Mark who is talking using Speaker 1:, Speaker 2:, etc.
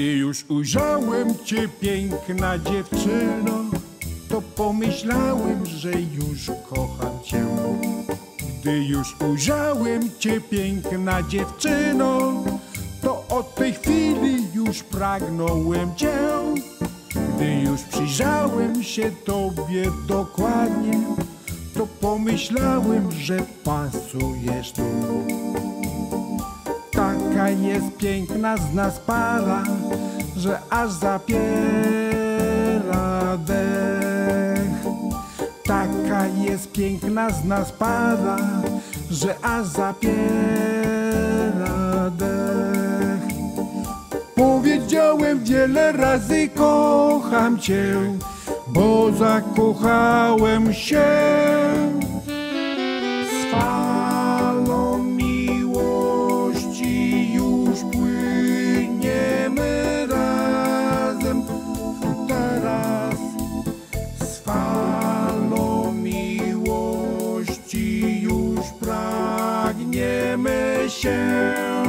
Speaker 1: już ujrzałem cię, piękna dziewczyno, to pomyślałem, że już kocham cię. Gdy już ujrzałem cię, piękna dziewczyno, to od tej chwili już pragnąłem cię. Gdy już przyjrzałem się tobie dokładnie, to pomyślałem, że pasujesz tu. Jest piękna z nas para, że aż zapiera dech. Taka jest piękna z nas para, że aż zapiera dech. Powiedziałem wiele razy kocham cię, bo zakochałem się Michelle.